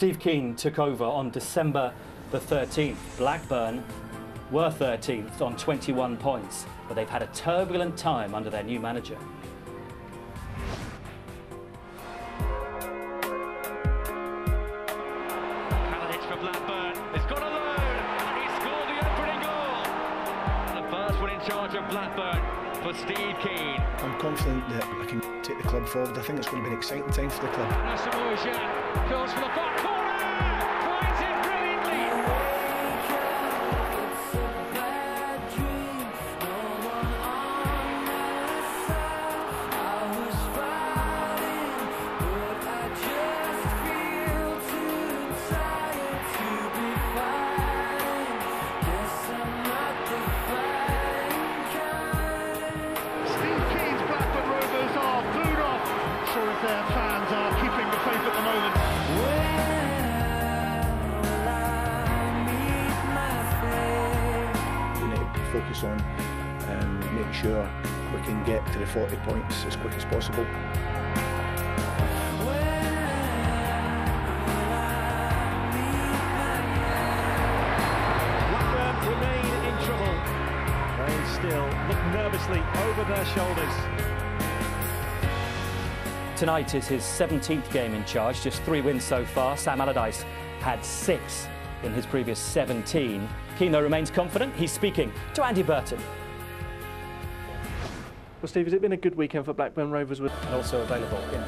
Steve Kean took over on December the 13th. Blackburn were 13th on 21 points, but they've had a turbulent time under their new manager. Kalinic for Blackburn. It's got a load, and he the opening goal. The first one in charge of Blackburn for Steve Kean. I'm confident that I can take the club forward. I think it's going to be an exciting time for the club. Focus on and make sure we can get to the 40 points as quick as possible. Blackburn remain in trouble. They still look nervously over their shoulders. Tonight is his 17th game in charge, just three wins so far. Sam Allardyce had six in his previous 17. Kean, though, remains confident. He's speaking to Andy Burton. Well, Steve, has it been a good weekend for Blackburn Rovers with And also available in